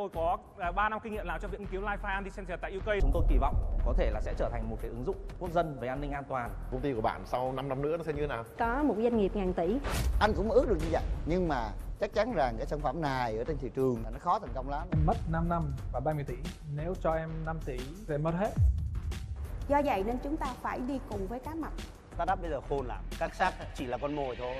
tôi có à, 3 năm kinh nghiệm làm cho viện nghiên cứu Life Anti-Sensor tại UK. Chúng tôi kỳ vọng có thể là sẽ trở thành một cái ứng dụng quốc dân về an ninh an toàn. Công ty của bạn sau 5 năm nữa nó sẽ như thế nào? Có một doanh nghiệp ngàn tỷ. Anh cũng ước được như vậy, nhưng mà chắc chắn rằng cái sản phẩm này ở trên thị trường là nó khó thành công lắm. Mất 5 năm và 30 tỷ. Nếu cho em 5 tỷ thì mất hết. Do vậy nên chúng ta phải đi cùng với cá mập. Startup bây giờ khôn lắm, các sáp chỉ là con mồi thôi.